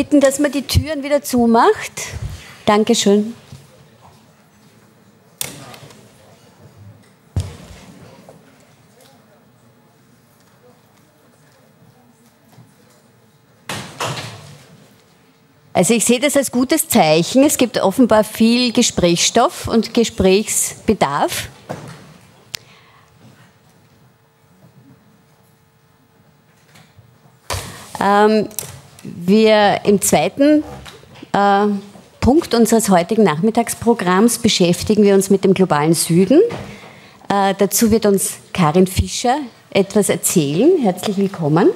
bitten, dass man die Türen wieder zumacht. Dankeschön. Also ich sehe das als gutes Zeichen. Es gibt offenbar viel Gesprächsstoff und Gesprächsbedarf. Ähm, wir im zweiten äh, Punkt unseres heutigen Nachmittagsprogramms beschäftigen wir uns mit dem globalen Süden. Äh, dazu wird uns Karin Fischer etwas erzählen. Herzlich willkommen.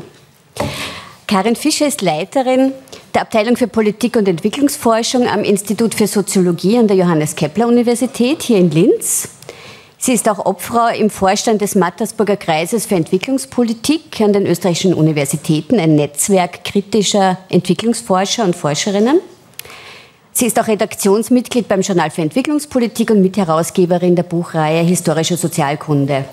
Karin Fischer ist Leiterin der Abteilung für Politik und Entwicklungsforschung am Institut für Soziologie an der Johannes Kepler Universität hier in Linz. Sie ist auch Obfrau im Vorstand des Mattersburger Kreises für Entwicklungspolitik an den österreichischen Universitäten, ein Netzwerk kritischer Entwicklungsforscher und Forscherinnen. Sie ist auch Redaktionsmitglied beim Journal für Entwicklungspolitik und Mitherausgeberin der Buchreihe Historische Sozialkunde.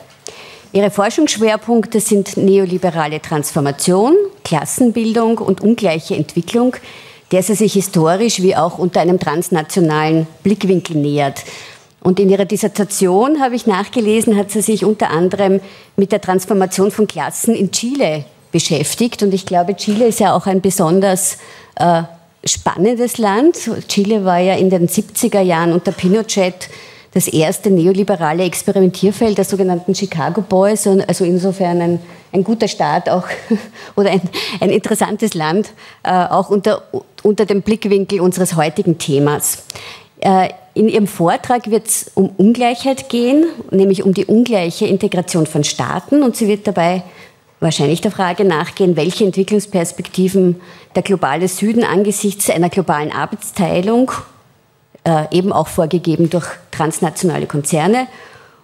Ihre Forschungsschwerpunkte sind neoliberale Transformation, Klassenbildung und ungleiche Entwicklung, der sie sich historisch wie auch unter einem transnationalen Blickwinkel nähert. Und in ihrer Dissertation, habe ich nachgelesen, hat sie sich unter anderem mit der Transformation von Klassen in Chile beschäftigt. Und ich glaube, Chile ist ja auch ein besonders äh, spannendes Land. Chile war ja in den 70er Jahren unter Pinochet das erste neoliberale Experimentierfeld der sogenannten Chicago Boys. Also insofern ein, ein guter Start auch oder ein, ein interessantes Land, äh, auch unter, unter dem Blickwinkel unseres heutigen Themas. Äh, in Ihrem Vortrag wird es um Ungleichheit gehen, nämlich um die ungleiche Integration von Staaten. Und sie wird dabei wahrscheinlich der Frage nachgehen, welche Entwicklungsperspektiven der globale Süden angesichts einer globalen Arbeitsteilung, äh, eben auch vorgegeben durch transnationale Konzerne,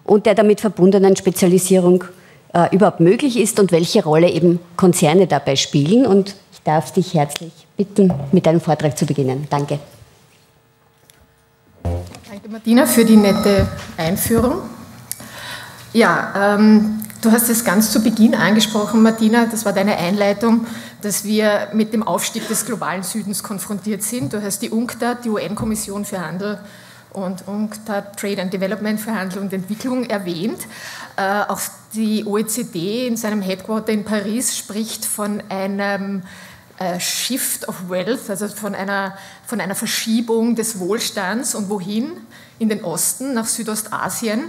und der damit verbundenen Spezialisierung äh, überhaupt möglich ist und welche Rolle eben Konzerne dabei spielen. Und ich darf dich herzlich bitten, mit deinem Vortrag zu beginnen. Danke. Danke, Martina, für die nette Einführung. Ja, ähm, du hast es ganz zu Beginn angesprochen, Martina, das war deine Einleitung, dass wir mit dem Aufstieg des globalen Südens konfrontiert sind. Du hast die UNCTAD, die UN-Kommission für Handel und UNCTAD Trade and Development für Handel und Entwicklung erwähnt. Äh, auch die OECD in seinem Headquarter in Paris spricht von einem äh, Shift of Wealth, also von einer, von einer Verschiebung des Wohlstands und wohin? In den Osten, nach Südostasien.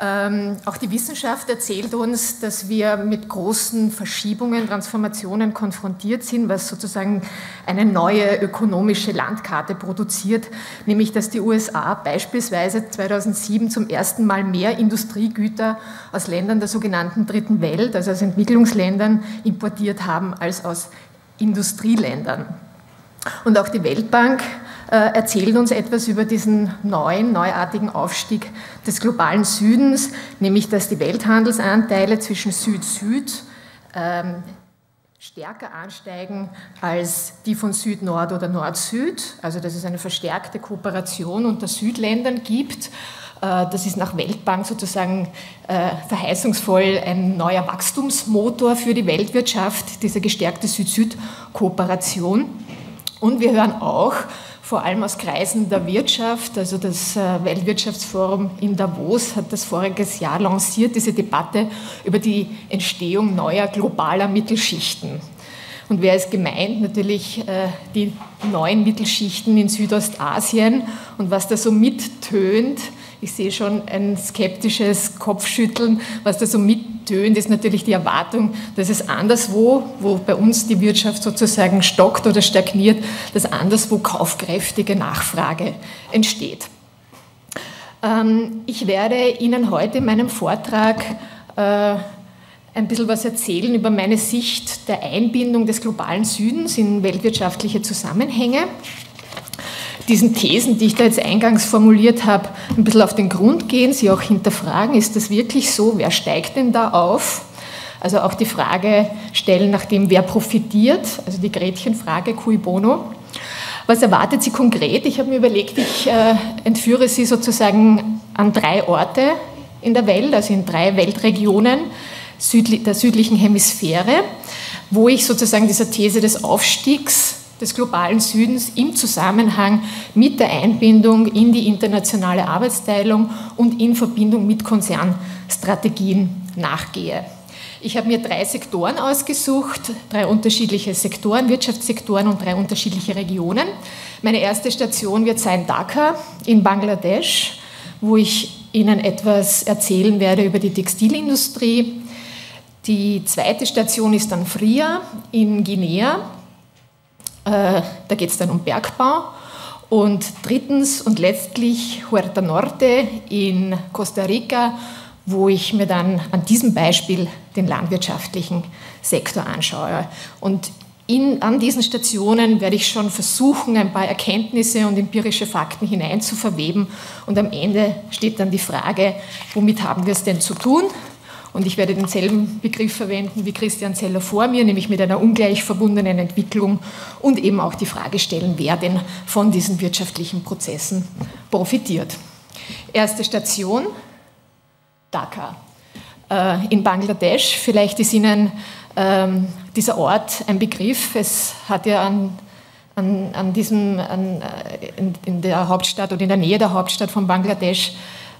Ähm, auch die Wissenschaft erzählt uns, dass wir mit großen Verschiebungen, Transformationen konfrontiert sind, was sozusagen eine neue ökonomische Landkarte produziert, nämlich dass die USA beispielsweise 2007 zum ersten Mal mehr Industriegüter aus Ländern der sogenannten Dritten Welt, also aus Entwicklungsländern, importiert haben als aus Industrieländern. Und auch die Weltbank äh, erzählt uns etwas über diesen neuen, neuartigen Aufstieg des globalen Südens, nämlich dass die Welthandelsanteile zwischen Süd-Süd ähm, stärker ansteigen als die von Süd-Nord oder Nord-Süd, also dass es eine verstärkte Kooperation unter Südländern gibt das ist nach Weltbank sozusagen äh, verheißungsvoll ein neuer Wachstumsmotor für die Weltwirtschaft, diese gestärkte Süd-Süd-Kooperation. Und wir hören auch, vor allem aus Kreisen der Wirtschaft, also das äh, Weltwirtschaftsforum in Davos hat das voriges Jahr lanciert, diese Debatte über die Entstehung neuer globaler Mittelschichten. Und wer ist gemeint? Natürlich die neuen Mittelschichten in Südostasien. Und was da so mittönt, ich sehe schon ein skeptisches Kopfschütteln. Was da so mittönt, ist natürlich die Erwartung, dass es anderswo, wo bei uns die Wirtschaft sozusagen stockt oder stagniert, dass anderswo kaufkräftige Nachfrage entsteht. Ähm, ich werde Ihnen heute in meinem Vortrag äh, ein bisschen was erzählen über meine Sicht der Einbindung des globalen Südens in weltwirtschaftliche Zusammenhänge diesen Thesen, die ich da jetzt eingangs formuliert habe, ein bisschen auf den Grund gehen, sie auch hinterfragen, ist das wirklich so? Wer steigt denn da auf? Also auch die Frage stellen nach dem, wer profitiert, also die Gretchenfrage, cui bono. Was erwartet sie konkret? Ich habe mir überlegt, ich äh, entführe sie sozusagen an drei Orte in der Welt, also in drei Weltregionen der südlichen Hemisphäre, wo ich sozusagen dieser These des Aufstiegs des globalen Südens im Zusammenhang mit der Einbindung in die internationale Arbeitsteilung und in Verbindung mit Konzernstrategien nachgehe. Ich habe mir drei Sektoren ausgesucht, drei unterschiedliche Sektoren, Wirtschaftssektoren und drei unterschiedliche Regionen. Meine erste Station wird sein Dhaka in Bangladesch, wo ich Ihnen etwas erzählen werde über die Textilindustrie. Die zweite Station ist dann Fria in Guinea. Äh, da geht es dann um Bergbau. Und drittens und letztlich Huerta Norte in Costa Rica, wo ich mir dann an diesem Beispiel den landwirtschaftlichen Sektor anschaue. Und in, an diesen Stationen werde ich schon versuchen, ein paar Erkenntnisse und empirische Fakten hinein zu verweben. Und am Ende steht dann die Frage, womit haben wir es denn zu tun? Und ich werde denselben Begriff verwenden wie Christian Zeller vor mir, nämlich mit einer ungleich verbundenen Entwicklung und eben auch die Frage stellen, wer denn von diesen wirtschaftlichen Prozessen profitiert. Erste Station, Dhaka äh, in Bangladesch. Vielleicht ist Ihnen ähm, dieser Ort ein Begriff. Es hat ja an, an, an diesem, an, äh, in, in, der Hauptstadt oder in der Nähe der Hauptstadt von Bangladesch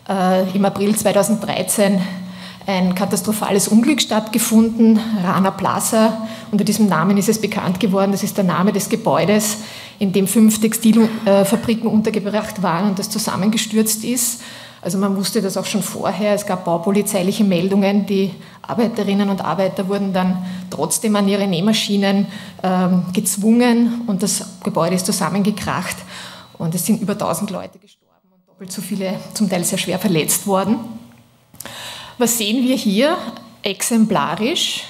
äh, im April 2013 ein katastrophales Unglück stattgefunden, Rana Plaza. Unter diesem Namen ist es bekannt geworden. Das ist der Name des Gebäudes, in dem fünf Textilfabriken untergebracht waren und das zusammengestürzt ist. Also man wusste das auch schon vorher. Es gab baupolizeiliche Meldungen. Die Arbeiterinnen und Arbeiter wurden dann trotzdem an ihre Nähmaschinen ähm, gezwungen und das Gebäude ist zusammengekracht. Und es sind über 1000 Leute gestorben und doppelt so viele zum Teil sehr schwer verletzt worden. Was sehen wir hier exemplarisch?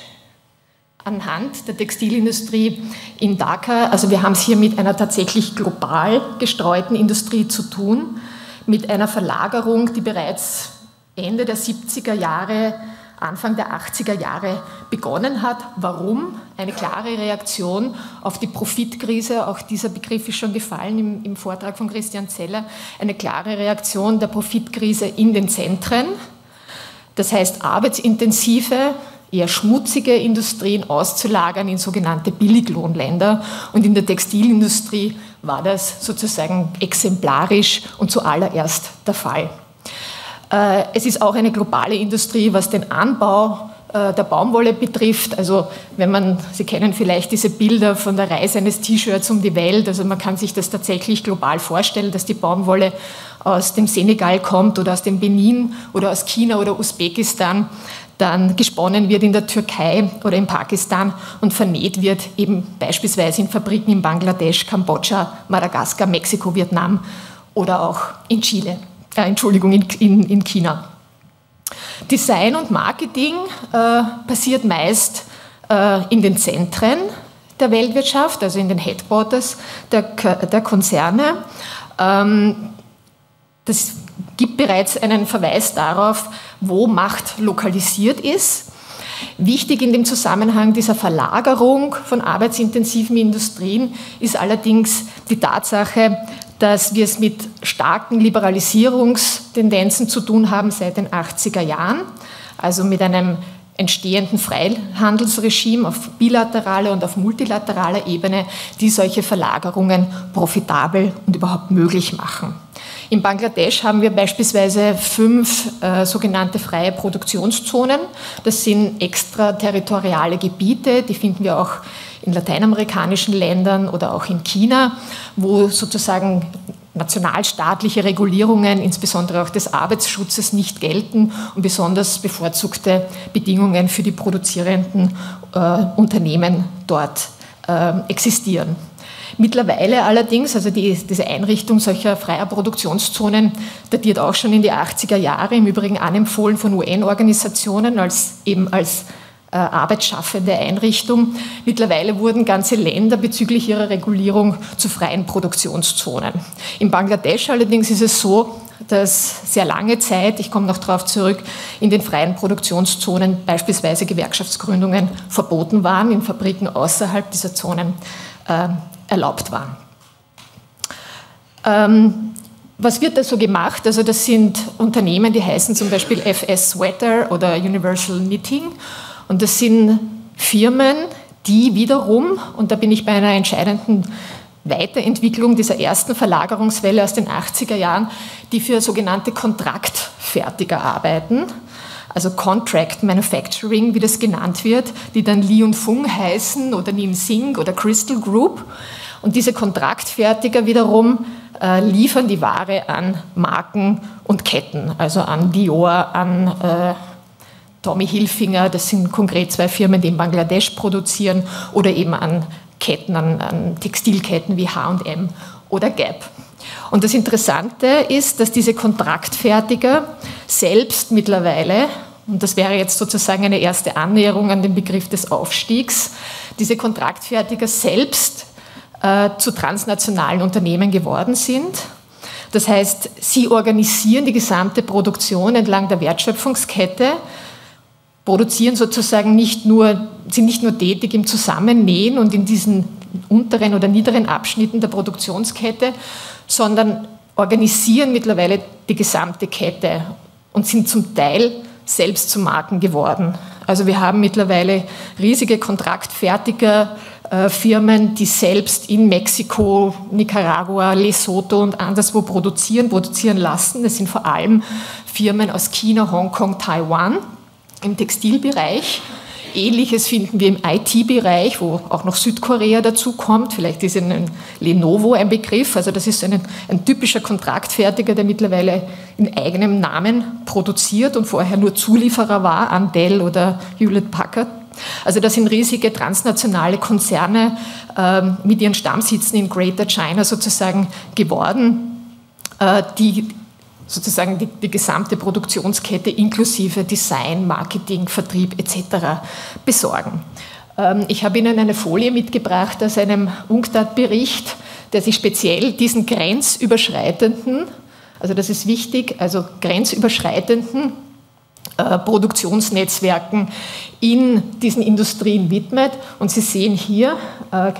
anhand der Textilindustrie in Dhaka. Also wir haben es hier mit einer tatsächlich global gestreuten Industrie zu tun mit einer Verlagerung, die bereits Ende der 70er Jahre, Anfang der 80er Jahre begonnen hat. Warum? Eine klare Reaktion auf die Profitkrise, auch dieser Begriff ist schon gefallen im, im Vortrag von Christian Zeller, eine klare Reaktion der Profitkrise in den Zentren. Das heißt, arbeitsintensive, eher schmutzige Industrien auszulagern in sogenannte Billiglohnländer. Und in der Textilindustrie war das sozusagen exemplarisch und zuallererst der Fall. Äh, es ist auch eine globale Industrie, was den Anbau äh, der Baumwolle betrifft. Also wenn man, Sie kennen vielleicht diese Bilder von der Reise eines T-Shirts um die Welt, also man kann sich das tatsächlich global vorstellen, dass die Baumwolle aus dem Senegal kommt oder aus dem Benin oder aus China oder Usbekistan dann gesponnen wird in der Türkei oder in Pakistan und vernäht wird, eben beispielsweise in Fabriken in Bangladesch, Kambodscha, Madagaskar, Mexiko, Vietnam oder auch in Chile, äh, Entschuldigung, in, in, in, China. Design und Marketing äh, passiert meist äh, in den Zentren der Weltwirtschaft, also in den Headquarters der, der Konzerne. Ähm, das gibt bereits einen Verweis darauf, wo Macht lokalisiert ist. Wichtig in dem Zusammenhang dieser Verlagerung von arbeitsintensiven Industrien ist allerdings die Tatsache, dass wir es mit starken Liberalisierungstendenzen zu tun haben seit den 80er Jahren, also mit einem entstehenden Freihandelsregime auf bilateraler und auf multilateraler Ebene, die solche Verlagerungen profitabel und überhaupt möglich machen. In Bangladesch haben wir beispielsweise fünf äh, sogenannte freie Produktionszonen. Das sind extraterritoriale Gebiete, die finden wir auch in lateinamerikanischen Ländern oder auch in China, wo sozusagen nationalstaatliche Regulierungen, insbesondere auch des Arbeitsschutzes, nicht gelten und besonders bevorzugte Bedingungen für die produzierenden äh, Unternehmen dort äh, existieren. Mittlerweile allerdings, also die, diese Einrichtung solcher freier Produktionszonen datiert auch schon in die 80er Jahre, im Übrigen anempfohlen von UN-Organisationen als eben als äh, arbeitsschaffende Einrichtung. Mittlerweile wurden ganze Länder bezüglich ihrer Regulierung zu freien Produktionszonen. In Bangladesch allerdings ist es so, dass sehr lange Zeit, ich komme noch darauf zurück, in den freien Produktionszonen beispielsweise Gewerkschaftsgründungen verboten waren, in Fabriken außerhalb dieser Zonen äh, erlaubt waren. Ähm, was wird da so gemacht? Also das sind Unternehmen, die heißen zum Beispiel FS Sweater oder Universal Knitting. Und das sind Firmen, die wiederum, und da bin ich bei einer entscheidenden Weiterentwicklung dieser ersten Verlagerungswelle aus den 80er Jahren, die für sogenannte Kontraktfertiger arbeiten, also Contract Manufacturing, wie das genannt wird, die dann Li und Fung heißen oder Nim Sing oder Crystal Group. Und diese Kontraktfertiger wiederum äh, liefern die Ware an Marken und Ketten, also an Dior, an äh, Tommy Hilfinger, das sind konkret zwei Firmen, die in Bangladesch produzieren, oder eben an Ketten, an, an Textilketten wie HM oder Gap. Und das Interessante ist, dass diese Kontraktfertiger selbst mittlerweile, und das wäre jetzt sozusagen eine erste Annäherung an den Begriff des Aufstiegs, diese Kontraktfertiger selbst äh, zu transnationalen Unternehmen geworden sind. Das heißt, sie organisieren die gesamte Produktion entlang der Wertschöpfungskette, produzieren sozusagen nicht nur, sind nicht nur tätig im Zusammennähen und in diesen unteren oder niederen Abschnitten der Produktionskette, sondern organisieren mittlerweile die gesamte Kette und sind zum Teil selbst zu Marken geworden. Also wir haben mittlerweile riesige Kontraktfertiger, äh, Firmen, die selbst in Mexiko, Nicaragua, Lesotho und anderswo produzieren, produzieren lassen. Das sind vor allem Firmen aus China, Hongkong, Taiwan im Textilbereich. Ähnliches finden wir im IT-Bereich, wo auch noch Südkorea dazu kommt. Vielleicht ist Ihnen Lenovo ein Begriff. Also das ist ein, ein typischer Kontraktfertiger, der mittlerweile in eigenem Namen produziert und vorher nur Zulieferer war an Dell oder Hewlett Packard. Also das sind riesige transnationale Konzerne äh, mit ihren Stammsitzen in Greater China sozusagen geworden, äh, die sozusagen die, die, gesamte Produktionskette inklusive Design, Marketing, Vertrieb etc. besorgen. Ähm, ich habe Ihnen eine Folie mitgebracht aus einem UNCTAD-Bericht, der sich speziell diesen grenzüberschreitenden, also das ist wichtig, also grenzüberschreitenden äh, Produktionsnetzwerken in diesen Industrien widmet. Und Sie sehen hier äh,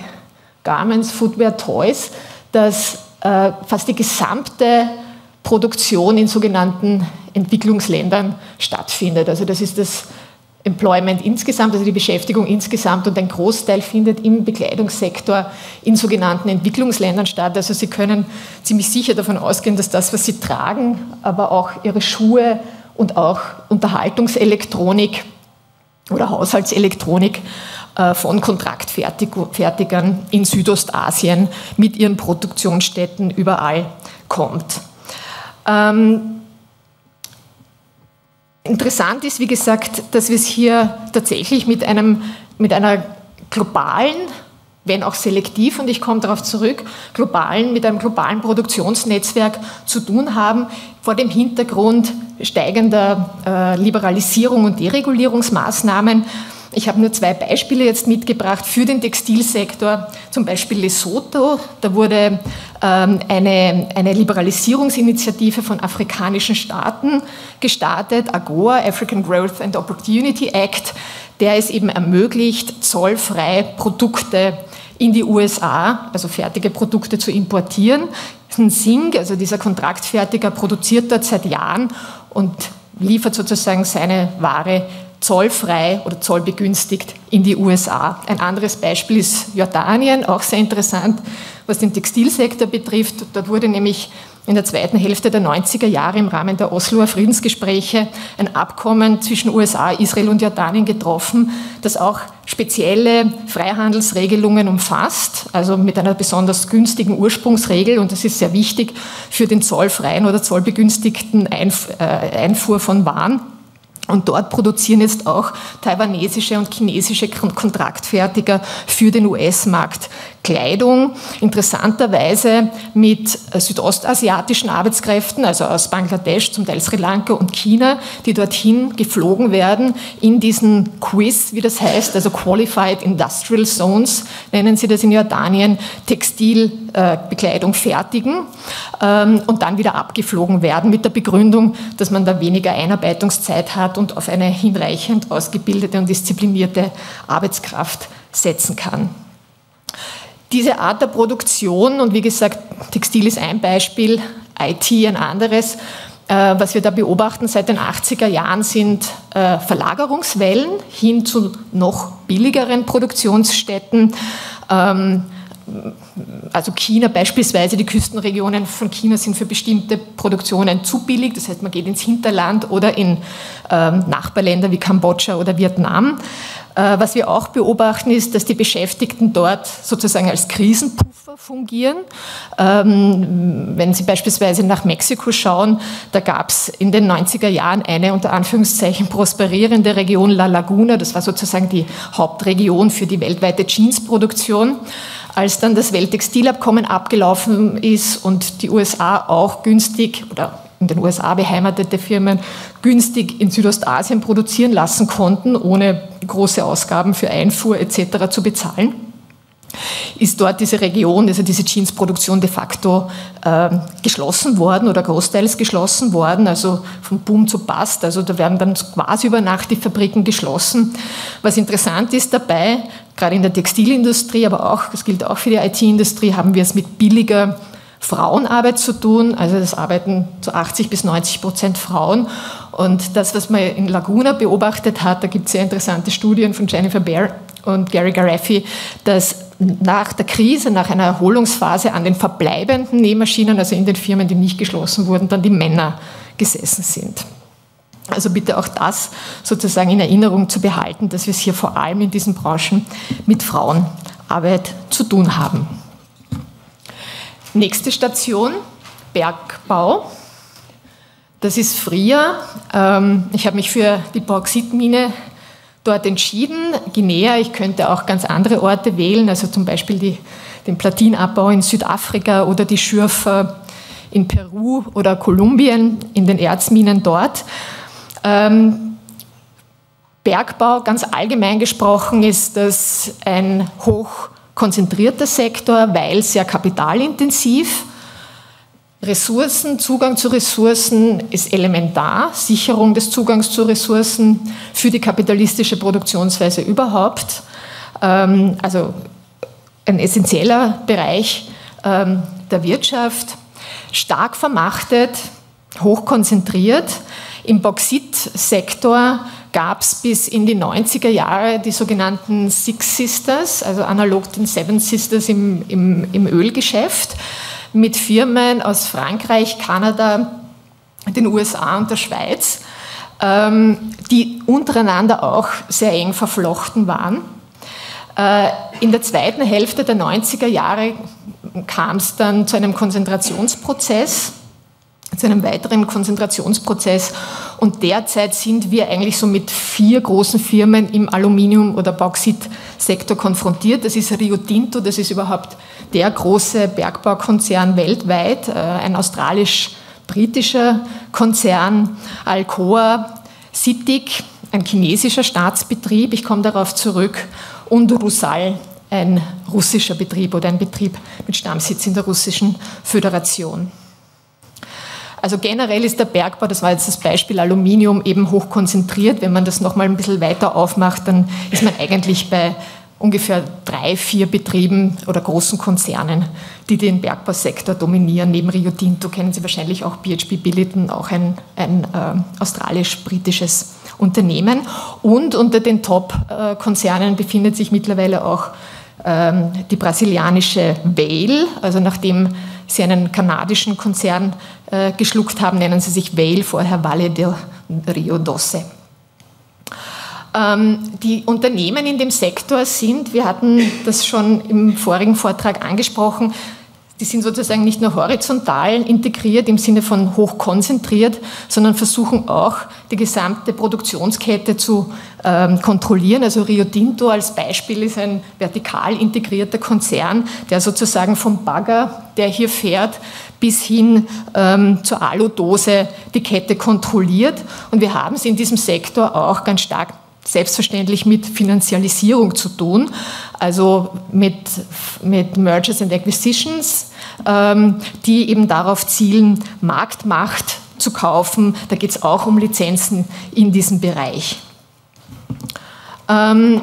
Garments, Footwear, Toys, dass äh, fast die gesamte Produktion in sogenannten Entwicklungsländern stattfindet. Also das ist das Employment insgesamt, also die Beschäftigung insgesamt und ein Großteil findet im Bekleidungssektor in sogenannten Entwicklungsländern statt. Also Sie können ziemlich sicher davon ausgehen, dass das, was Sie tragen, aber auch Ihre Schuhe und auch Unterhaltungselektronik oder Haushaltselektronik äh, von Kontraktfertigern in Südostasien mit ihren Produktionsstätten überall kommt. Ähm, interessant ist, wie gesagt, dass wir es hier tatsächlich mit, einem, mit einer globalen, wenn auch selektiv, und ich komme darauf zurück, globalen, mit einem globalen Produktionsnetzwerk zu tun haben, vor dem Hintergrund steigender äh, Liberalisierung und Deregulierungsmaßnahmen ich habe nur zwei Beispiele jetzt mitgebracht für den Textilsektor, zum Beispiel Lesotho. Da wurde ähm, eine, eine Liberalisierungsinitiative von afrikanischen Staaten gestartet, AGOA, African Growth and Opportunity Act, der es eben ermöglicht, zollfrei Produkte in die USA, also fertige Produkte zu importieren. Sing, also dieser Kontraktfertiger, produziert dort seit Jahren und liefert sozusagen seine Ware zollfrei oder zollbegünstigt in die USA. Ein anderes Beispiel ist Jordanien, auch sehr interessant, was den Textilsektor betrifft. Dort wurde nämlich in der zweiten Hälfte der 90er Jahre im Rahmen der Osloer Friedensgespräche ein Abkommen zwischen USA, Israel und Jordanien getroffen, das auch spezielle Freihandelsregelungen umfasst, also mit einer besonders günstigen Ursprungsregel. Und das ist sehr wichtig für den zollfreien oder zollbegünstigten äh, Einfuhr von Waren. Und dort produzieren jetzt auch taiwanesische und chinesische Kontraktfertiger für den US-Markt Kleidung. Interessanterweise mit südostasiatischen Arbeitskräften, also aus Bangladesch, zum Teil Sri Lanka und China, die dorthin geflogen werden in diesen Quiz, wie das heißt, also Qualified Industrial Zones, nennen sie das in Jordanien, Textilbekleidung fertigen ähm, und dann wieder abgeflogen werden mit der Begründung, dass man da weniger Einarbeitungszeit hat und auf eine hinreichend ausgebildete und disziplinierte Arbeitskraft setzen kann. Diese Art der Produktion, und wie gesagt, Textil ist ein Beispiel, IT ein anderes, Äh, was wir da beobachten seit den 80er Jahren sind äh, Verlagerungswellen hin zu noch billigeren Produktionsstätten. Also China beispielsweise, die Küstenregionen von China sind für bestimmte Produktionen zu billig, das heißt man geht ins Hinterland oder in ähm, Nachbarländer wie Kambodscha oder Vietnam. Äh, was wir auch beobachten ist, dass die Beschäftigten dort sozusagen als Krisenpuffer fungieren. Ähm, wenn Sie beispielsweise nach Mexiko schauen, da gab es in den 90er Jahren eine unter Anführungszeichen prosperierende Region La Laguna, das war sozusagen die Hauptregion für die weltweite Jeansproduktion als dann das Welttextilabkommen abgelaufen ist und die USA auch günstig oder in den USA beheimatete Firmen günstig in Südostasien produzieren lassen konnten, ohne große Ausgaben für Einfuhr etc. zu bezahlen ist dort diese Region, also diese Jeansproduktion de facto äh, geschlossen worden oder großteils geschlossen worden, also vom Boom zu Bast. Also da werden dann quasi über Nacht die Fabriken geschlossen. Was interessant ist dabei, gerade in der Textilindustrie, aber auch, das gilt auch für die IT-Industrie, haben wir es mit billiger Frauenarbeit zu tun. Also das arbeiten zu 80 bis 90 Prozent Frauen. Und das, was man in Laguna beobachtet hat, da gibt es sehr interessante Studien von Jennifer Baer und Gary Gareffi, dass nach der Krise, nach einer Erholungsphase an den verbleibenden Nähmaschinen, also in den Firmen, die nicht geschlossen wurden, dann die Männer gesessen sind. Also bitte auch das sozusagen in Erinnerung zu behalten, dass wir es hier vor allem in diesen Branchen mit Frauenarbeit zu tun haben. Nächste Station, Bergbau. Das ist Fria. Ähm, ich habe mich für die Bauxitmine dort entschieden. Guinea, ich könnte auch ganz andere Orte wählen, also zum Beispiel die, den Platinabbau in Südafrika oder die Schürfer in Peru oder Kolumbien, in den Erzminen dort. Ähm, Bergbau, ganz allgemein gesprochen, ist das ein hochkonzentrierter Sektor, weil sehr kapitalintensiv. Ressourcen, Zugang zu Ressourcen ist elementar, Sicherung des Zugangs zu Ressourcen für die kapitalistische Produktionsweise überhaupt. Ähm, also ein essentieller Bereich ähm, der Wirtschaft, stark vermachtet, hochkonzentriert. Im Bauxitsektor gab es bis in die 90er Jahre die sogenannten Six Sisters, also analog den Seven Sisters im, im, im Ölgeschäft mit Firmen aus Frankreich, Kanada, den USA und der Schweiz, ähm, die untereinander auch sehr eng verflochten waren. Äh, in der zweiten Hälfte der 90er Jahre kam es dann zu einem Konzentrationsprozess, zu einem weiteren Konzentrationsprozess. Und derzeit sind wir eigentlich so mit vier großen Firmen im Aluminium- oder Bauxitsektor konfrontiert. Das ist Rio Tinto, das ist überhaupt der große Bergbaukonzern weltweit, äh, ein australisch-britischer Konzern, Alcoa, Citic, ein chinesischer Staatsbetrieb, ich komme darauf zurück, und Rusal, ein russischer Betrieb oder ein Betrieb mit Stammsitz in der Russischen Föderation. Also generell ist der Bergbau, das war jetzt das Beispiel Aluminium, eben hoch konzentriert. Wenn man das nochmal ein bisschen weiter aufmacht, dann ist man eigentlich bei ungefähr drei, vier Betrieben oder großen Konzernen, die den Bergbausektor dominieren. Neben Rio Tinto kennen Sie wahrscheinlich auch BHP Billiton, auch ein, ein äh, australisch-britisches Unternehmen. Und unter den Top-Konzernen befindet sich mittlerweile auch die brasilianische Vale, also nachdem sie einen kanadischen Konzern äh, geschluckt haben, nennen sie sich Vale, vorher Valle del Rio Doce. Ähm, die Unternehmen in dem Sektor sind, wir hatten das schon im vorigen Vortrag angesprochen, die sind sozusagen nicht nur horizontal integriert im Sinne von hochkonzentriert, sondern versuchen auch die gesamte Produktionskette zu ähm, kontrollieren. Also Rio Tinto als Beispiel ist ein vertikal integrierter Konzern, der sozusagen vom Bagger, der hier fährt, bis hin ähm, zur Aludose die Kette kontrolliert. Und wir haben es in diesem Sektor auch ganz stark selbstverständlich mit Finanzialisierung zu tun, also mit, mit Mergers and Acquisitions, ähm, die eben darauf zielen, Marktmacht zu kaufen. Da geht es auch um Lizenzen in diesem Bereich. Ähm,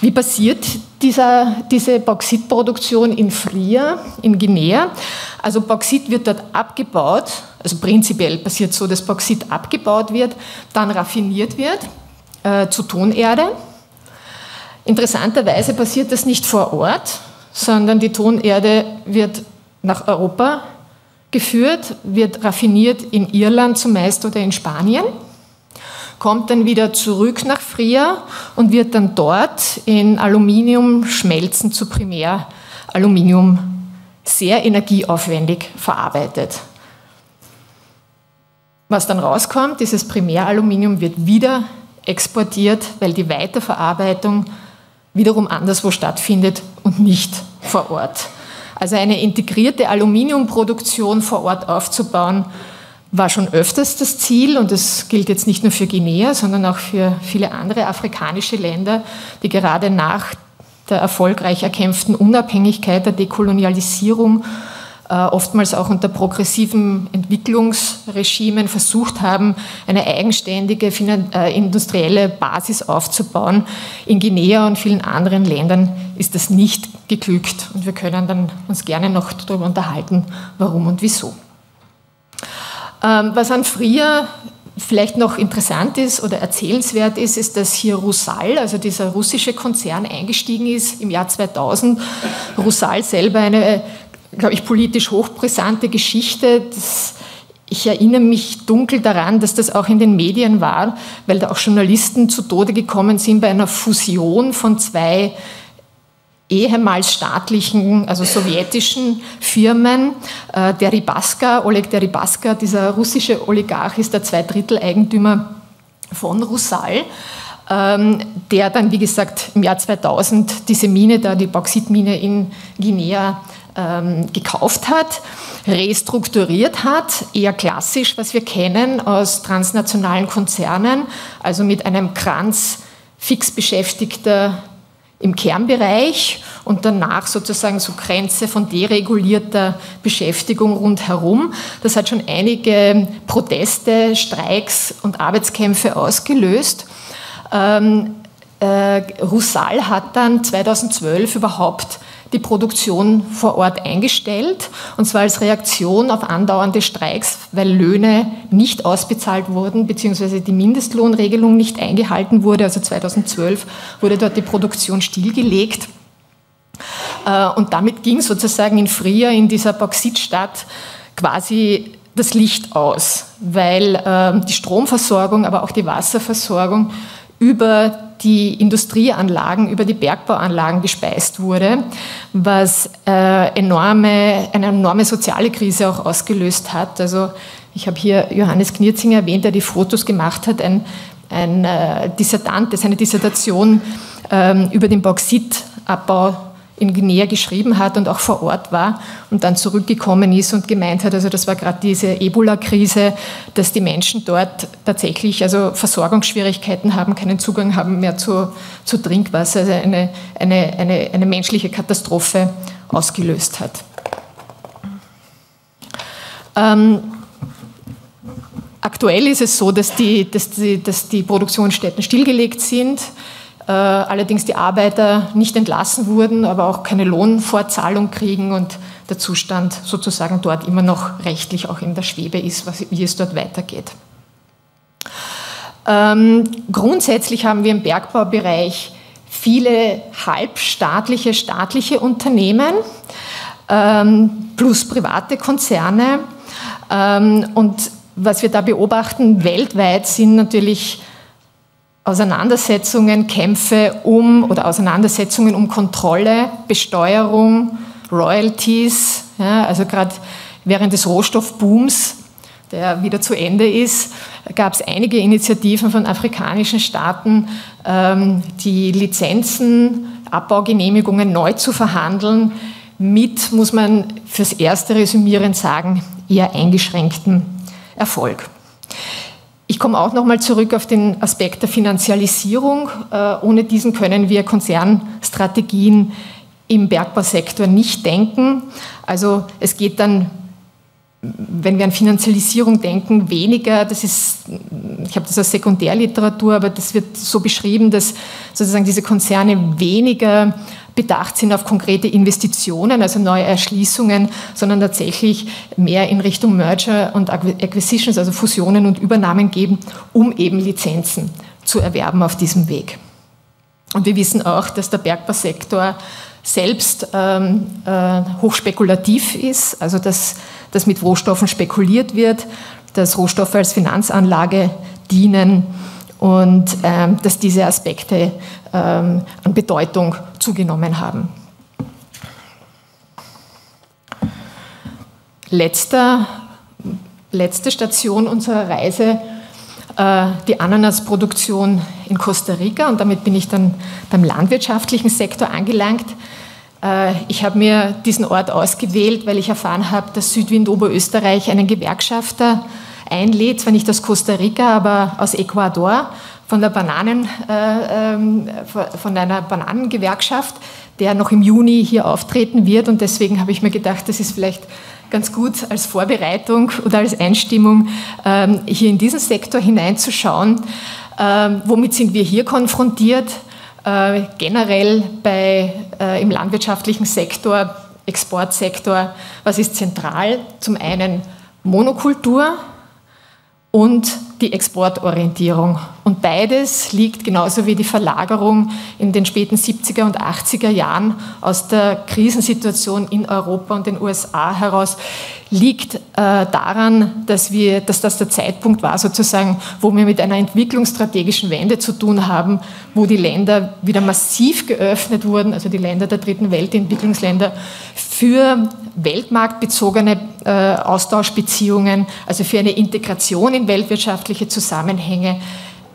wie passiert dieser, diese Bauxitproduktion in Fria, in Guinea. Also Bauxit wird dort abgebaut, also prinzipiell passiert so, dass Bauxit abgebaut wird, dann raffiniert wird äh, zu Tonerde. Interessanterweise passiert das nicht vor Ort, sondern die Tonerde wird nach Europa geführt, wird raffiniert in Irland zumeist oder in Spanien kommt dann wieder zurück nach Fria und wird dann dort in Aluminiumschmelzen zu Primäraluminium sehr energieaufwendig verarbeitet. Was dann rauskommt, dieses Primäraluminium wird wieder exportiert, weil die Weiterverarbeitung wiederum anderswo stattfindet und nicht vor Ort. Also eine integrierte Aluminiumproduktion vor Ort aufzubauen, war schon öfters das Ziel und das gilt jetzt nicht nur für Guinea, sondern auch für viele andere afrikanische Länder, die gerade nach der erfolgreich erkämpften Unabhängigkeit, der Dekolonialisierung, oftmals auch unter progressiven Entwicklungsregimen versucht haben, eine eigenständige äh, industrielle Basis aufzubauen. In Guinea und vielen anderen Ländern ist das nicht geglückt und wir können dann uns gerne noch darüber unterhalten, warum und wieso. Ähm, was an Fria vielleicht noch interessant ist oder erzählenswert ist, ist, dass hier Rusal, also dieser russische Konzern, eingestiegen ist im Jahr 2000. Rusal selber eine, glaube ich, politisch hochbrisante Geschichte. Das, ich erinnere mich dunkel daran, dass das auch in den Medien war, weil da auch Journalisten zu Tode gekommen sind bei einer Fusion von zwei ehemals staatlichen, also sowjetischen Firmen. Äh, Deripaska, Oleg Deripaska, dieser russische Oligarch, ist der Zweidrittel-Eigentümer von Rusal, ähm, der dann, wie gesagt, im Jahr 2000 diese Mine da, die Bauxitmine in Guinea, ähm, gekauft hat, restrukturiert hat, eher klassisch, was wir kennen aus transnationalen Konzernen, also mit einem Kranz fix beschäftigter im Kernbereich und danach sozusagen so Grenze von deregulierter Beschäftigung rundherum. Das hat schon einige Proteste, Streiks und Arbeitskämpfe ausgelöst. Ähm, äh, Rusal hat dann 2012 überhaupt die Produktion vor Ort eingestellt, und zwar als Reaktion auf andauernde Streiks, weil Löhne nicht ausbezahlt wurden, beziehungsweise die Mindestlohnregelung nicht eingehalten wurde. Also 2012 wurde dort die Produktion stillgelegt. Äh, und damit ging sozusagen in Fria, in dieser Bauxitstadt, quasi das Licht aus, weil ähm, die Stromversorgung, aber auch die Wasserversorgung über die Industrieanlagen über die Bergbauanlagen gespeist wurde, was äh, enorme, eine enorme soziale Krise auch ausgelöst hat. Also ich habe hier Johannes Knirzinger erwähnt, der die Fotos gemacht hat, ein, ein äh, Dissertant, der seine Dissertation ähm, über den Bauxitabbau in Guinea geschrieben hat und auch vor Ort war und dann zurückgekommen ist und gemeint hat, also das war gerade diese Ebola-Krise, dass die Menschen dort tatsächlich also Versorgungsschwierigkeiten haben, keinen Zugang haben mehr zu, zu Trinkwasser, also eine, eine, eine, eine menschliche Katastrophe ausgelöst hat. Ähm, aktuell ist es so, dass die, dass die, dass die Produktionsstätten stillgelegt sind. Äh, allerdings die Arbeiter nicht entlassen wurden, aber auch keine Lohnfortzahlung kriegen und der Zustand sozusagen dort immer noch rechtlich auch in der Schwebe ist, wie es dort weitergeht. Ähm, grundsätzlich haben wir im Bergbaubereich viele halbstaatliche, staatliche Unternehmen ähm, plus private Konzerne. Ähm, und was wir da beobachten weltweit sind natürlich Auseinandersetzungen, Kämpfe um oder Auseinandersetzungen um Kontrolle, Besteuerung, Royalties. Ja, also gerade während des Rohstoffbooms, der wieder zu Ende ist, gab es einige Initiativen von afrikanischen Staaten, ähm, die Lizenzen, Abbaugenehmigungen neu zu verhandeln, mit, muss man fürs erste resümierend sagen, eher eingeschränkten Erfolg. Ich komme auch nochmal zurück auf den Aspekt der Finanzialisierung. Äh, ohne diesen können wir Konzernstrategien im Bergbausektor nicht denken. Also es geht dann, wenn wir an Finanzialisierung denken, weniger, das ist, ich habe das als Sekundärliteratur, aber das wird so beschrieben, dass sozusagen diese Konzerne weniger bedacht sind auf konkrete Investitionen, also neue Erschließungen, sondern tatsächlich mehr in Richtung Merger und Acquisitions, also Fusionen und Übernahmen geben, um eben Lizenzen zu erwerben auf diesem Weg. Und wir wissen auch, dass der Bergbausektor selbst ähm, äh, hochspekulativ ist, also dass, dass mit Rohstoffen spekuliert wird, dass Rohstoffe als Finanzanlage dienen und ähm, dass diese Aspekte ähm, an Bedeutung zugenommen haben. Letzter, letzte Station unserer Reise, äh, die Ananasproduktion in Costa Rica und damit bin ich dann beim landwirtschaftlichen Sektor angelangt. Äh, ich habe mir diesen Ort ausgewählt, weil ich erfahren habe, dass Südwind Oberösterreich einen Gewerkschafter einlädt, zwar nicht aus Costa Rica, aber aus Ecuador, von, der Bananen, äh, ähm, von einer Bananengewerkschaft, der noch im Juni hier auftreten wird. Und deswegen habe ich mir gedacht, das ist vielleicht ganz gut als Vorbereitung oder als Einstimmung, ähm, hier in diesen Sektor hineinzuschauen. Ähm, womit sind wir hier konfrontiert? Äh, generell bei, äh, im landwirtschaftlichen Sektor, Exportsektor, was ist zentral? Zum einen Monokultur, und die Exportorientierung. Und beides liegt genauso wie die Verlagerung in den späten 70er und 80er Jahren aus der Krisensituation in Europa und den USA heraus, liegt äh, daran, dass, wir, dass das der Zeitpunkt war, sozusagen, wo wir mit einer entwicklungsstrategischen Wende zu tun haben, wo die Länder wieder massiv geöffnet wurden, also die Länder der dritten Welt, die Entwicklungsländer, für weltmarktbezogene äh, Austauschbeziehungen, also für eine Integration in weltwirtschaftliche Zusammenhänge,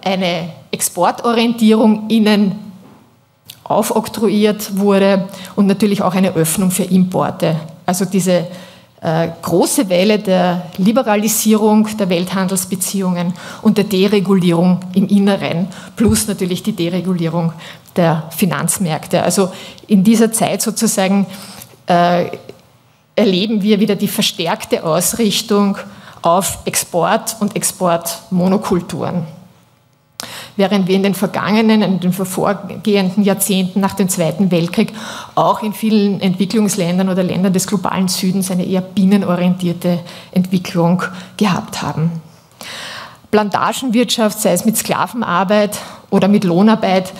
eine Exportorientierung ihnen aufoktroyiert wurde und natürlich auch eine Öffnung für Importe. Also diese äh, große Welle der Liberalisierung der Welthandelsbeziehungen und der Deregulierung im Inneren, plus natürlich die Deregulierung der Finanzmärkte. Also in dieser Zeit sozusagen äh, erleben wir wieder die verstärkte Ausrichtung auf Export und Exportmonokulturen. Während wir in den vergangenen, in den vorgehenden Jahrzehnten nach dem Zweiten Weltkrieg auch in vielen Entwicklungsländern oder Ländern des globalen Südens eine eher binnenorientierte Entwicklung gehabt haben. Plantagenwirtschaft, sei es mit Sklavenarbeit oder mit Lohnarbeit,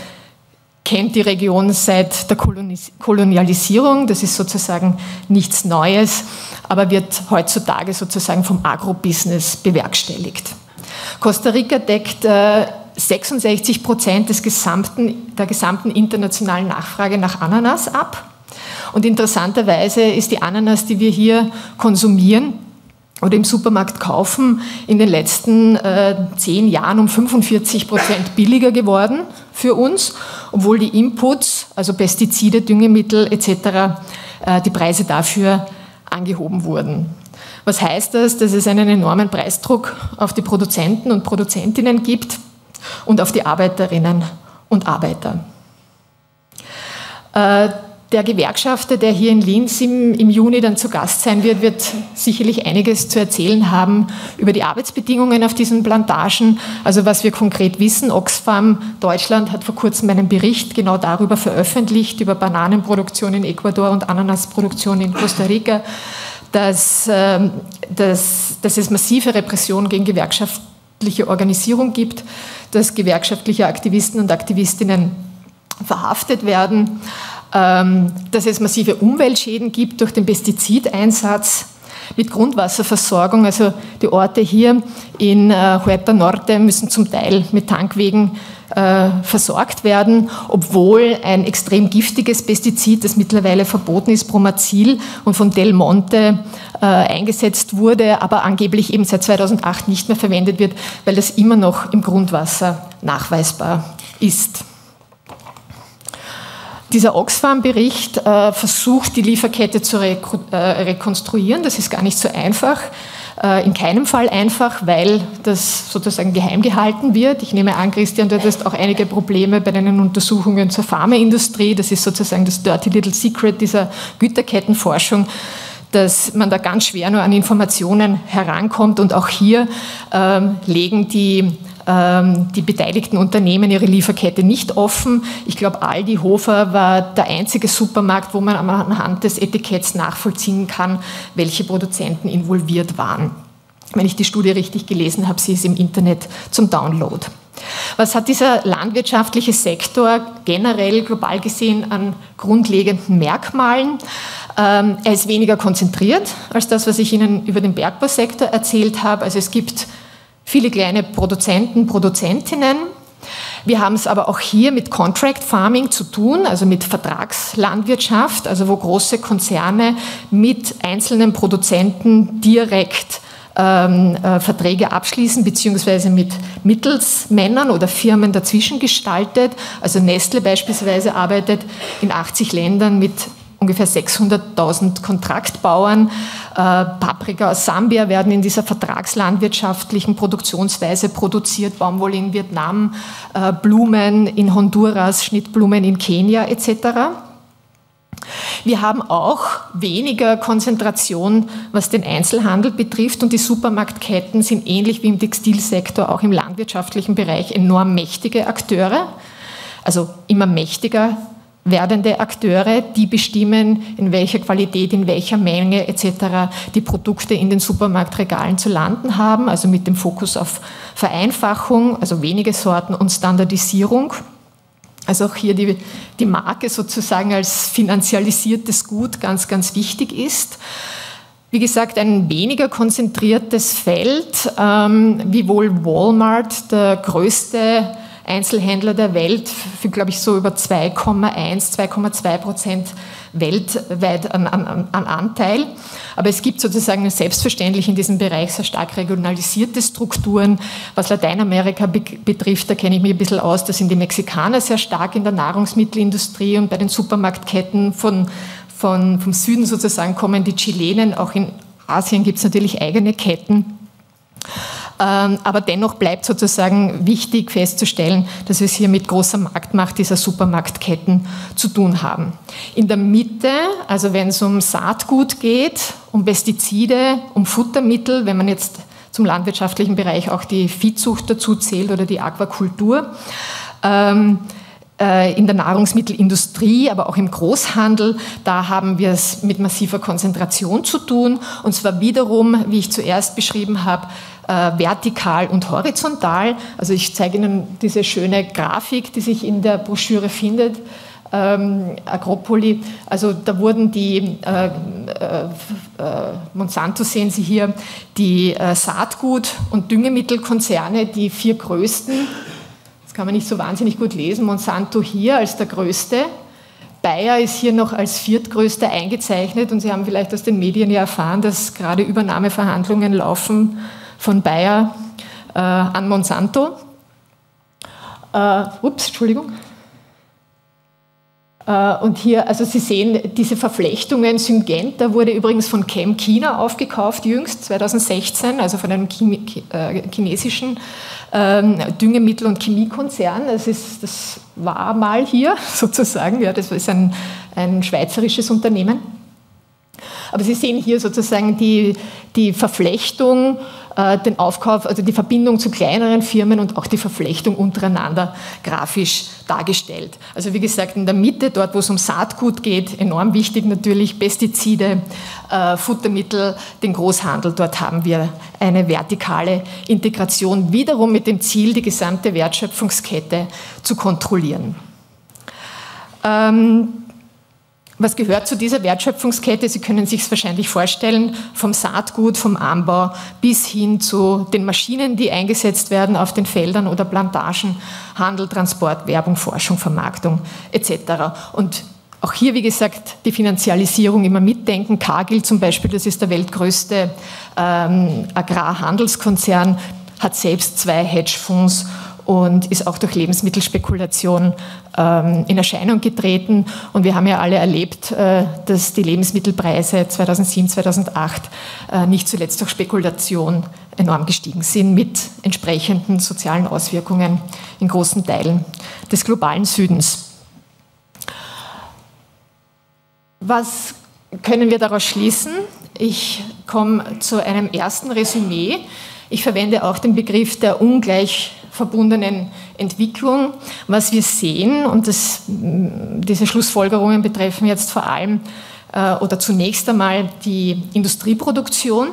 kennt die Region seit der Kolonialisierung. Das ist sozusagen nichts Neues, aber wird heutzutage sozusagen vom Agrobusiness bewerkstelligt. Costa Rica deckt 66 äh, Prozent des gesamten, der gesamten internationalen Nachfrage nach Ananas ab. Und interessanterweise ist die Ananas, die wir hier konsumieren, oder im Supermarkt kaufen, in den letzten äh, zehn Jahren um 45 Prozent billiger geworden für uns, obwohl die Inputs, also Pestizide, Düngemittel etc., äh, die Preise dafür angehoben wurden. Was heißt das? Dass es einen enormen Preisdruck auf die Produzenten und Produzentinnen gibt und auf die Arbeiterinnen und Arbeiter. Äh, der Gewerkschafter, der hier in Linz im, im, Juni dann zu Gast sein wird, wird sicherlich einiges zu erzählen haben über die Arbeitsbedingungen auf diesen Plantagen. Also was wir konkret wissen, Oxfam Deutschland hat vor kurzem einen Bericht genau darüber veröffentlicht, über Bananenproduktion in Ecuador und Ananasproduktion in Costa Rica, dass, ähm, dass, dass es massive Repression gegen gewerkschaftliche Organisierung gibt, dass gewerkschaftliche Aktivisten und Aktivistinnen verhaftet werden dass es massive Umweltschäden gibt durch den Pestizideinsatz mit Grundwasserversorgung. Also die Orte hier in äh, Huerta Norte müssen zum Teil mit Tankwegen äh, versorgt werden, obwohl ein extrem giftiges Pestizid, das mittlerweile verboten ist, Bromazil und von Del Monte äh, eingesetzt wurde, aber angeblich eben seit 2008 nicht mehr verwendet wird, weil das immer noch im Grundwasser nachweisbar ist. Dieser Oxfam-Bericht äh, versucht, die Lieferkette zu re äh, rekonstruieren. Das ist gar nicht so einfach. Äh, in keinem Fall einfach, weil das sozusagen geheim gehalten wird. Ich nehme an, Christian, du hattest auch einige Probleme bei deinen Untersuchungen zur Pharmaindustrie. Das ist sozusagen das Dirty Little Secret dieser Güterkettenforschung dass man da ganz schwer nur an Informationen herankommt. Und auch hier ähm, legen die die beteiligten Unternehmen ihre Lieferkette nicht offen. Ich glaube, Aldi Hofer war der einzige Supermarkt, wo man anhand des Etiketts nachvollziehen kann, welche Produzenten involviert waren. Wenn ich die Studie richtig gelesen habe, sie ist im Internet zum Download. Was hat dieser landwirtschaftliche Sektor generell global gesehen an grundlegenden Merkmalen? Ähm, er ist weniger konzentriert als das, was ich Ihnen über den Bergbausektor erzählt habe. Also es gibt viele kleine Produzenten, Produzentinnen. Wir haben es aber auch hier mit Contract Farming zu tun, also mit Vertragslandwirtschaft, also wo große Konzerne mit einzelnen Produzenten direkt ähm, äh, Verträge abschließen, beziehungsweise mit Mittelsmännern oder Firmen dazwischen gestaltet. Also Nestle beispielsweise arbeitet in 80 Ländern mit ungefähr 600.000 Kontraktbauern. Äh, Paprika aus Sambia werden in dieser vertragslandwirtschaftlichen Produktionsweise produziert, Baumwolle in Vietnam, äh, Blumen in Honduras, Schnittblumen in Kenia etc. Wir haben auch weniger Konzentration, was den Einzelhandel betrifft und die Supermarktketten sind ähnlich wie im Textilsektor auch im landwirtschaftlichen Bereich enorm mächtige Akteure, also immer mächtiger werdende Akteure, die bestimmen, in welcher Qualität, in welcher Menge etc. die Produkte in den Supermarktregalen zu landen haben, also mit dem Fokus auf Vereinfachung, also wenige Sorten und Standardisierung. Also auch hier die, die Marke sozusagen als finanzialisiertes Gut ganz, ganz wichtig ist. Wie gesagt, ein weniger konzentriertes Feld, ähm, wie wohl Walmart, der größte Einzelhändler der Welt, für, glaube ich, so über 2,1, 2,2 Prozent weltweit an, an, an, Anteil. Aber es gibt sozusagen selbstverständlich in diesem Bereich sehr stark regionalisierte Strukturen. Was Lateinamerika be betrifft, da kenne ich mich ein bisschen aus, da sind die Mexikaner sehr stark in der Nahrungsmittelindustrie und bei den Supermarktketten von, von, vom Süden sozusagen kommen die Chilenen. Auch in Asien gibt es natürlich eigene Ketten. Ähm, aber dennoch bleibt sozusagen wichtig festzustellen, dass wir es hier mit großer Marktmacht dieser Supermarktketten zu tun haben. In der Mitte, also wenn es um Saatgut geht, um Pestizide, um Futtermittel, wenn man jetzt zum landwirtschaftlichen Bereich auch die Viehzucht dazu zählt oder die Aquakultur, ähm, äh, in der Nahrungsmittelindustrie, aber auch im Großhandel, da haben wir es mit massiver Konzentration zu tun. Und zwar wiederum, wie ich zuerst beschrieben habe, äh, vertikal und horizontal. Also ich zeige Ihnen diese schöne Grafik, die sich in der Broschüre findet. Ähm, Agropoli, also da wurden die, äh, äh, äh, Monsanto sehen Sie hier, die äh, Saatgut- und Düngemittelkonzerne, die vier größten, das kann man nicht so wahnsinnig gut lesen, Monsanto hier als der größte, Bayer ist hier noch als viertgrößter eingezeichnet und Sie haben vielleicht aus den Medien ja erfahren, dass gerade Übernahmeverhandlungen laufen von Bayer äh, an Monsanto. Äh, ups, Entschuldigung. Äh, und hier, also Sie sehen diese Verflechtungen. Syngenta wurde übrigens von Chem China aufgekauft, jüngst 2016, also von einem äh, chinesischen ähm, Düngemittel- und Chemiekonzern. Das, ist, das war mal hier sozusagen, ja, das ist ein, ein schweizerisches Unternehmen. Aber Sie sehen hier sozusagen die, die Verflechtung den Aufkauf, also die Verbindung zu kleineren Firmen und auch die Verflechtung untereinander grafisch dargestellt. Also wie gesagt, in der Mitte, dort wo es um Saatgut geht, enorm wichtig natürlich, Pestizide, äh, Futtermittel, den Großhandel, dort haben wir eine vertikale Integration, wiederum mit dem Ziel, die gesamte Wertschöpfungskette zu kontrollieren. Ähm, was gehört zu dieser Wertschöpfungskette? Sie können sich es wahrscheinlich vorstellen, vom Saatgut, vom Anbau bis hin zu den Maschinen, die eingesetzt werden auf den Feldern oder Plantagen, Handel, Transport, Werbung, Forschung, Vermarktung etc. Und auch hier, wie gesagt, die Finanzialisierung immer mitdenken. Cargill zum Beispiel, das ist der weltgrößte ähm, Agrarhandelskonzern, hat selbst zwei Hedgefonds und ist auch durch Lebensmittelspekulation ähm, in Erscheinung getreten. Und wir haben ja alle erlebt, äh, dass die Lebensmittelpreise 2007, 2008 äh, nicht zuletzt durch Spekulation enorm gestiegen sind, mit entsprechenden sozialen Auswirkungen in großen Teilen des globalen Südens. Was können wir daraus schließen? Ich komme zu einem ersten Resümee. Ich verwende auch den Begriff der ungleich verbundenen Entwicklung. Was wir sehen, und das, diese Schlussfolgerungen betreffen jetzt vor allem äh, oder zunächst einmal die Industrieproduktion,